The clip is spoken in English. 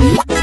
Yeah.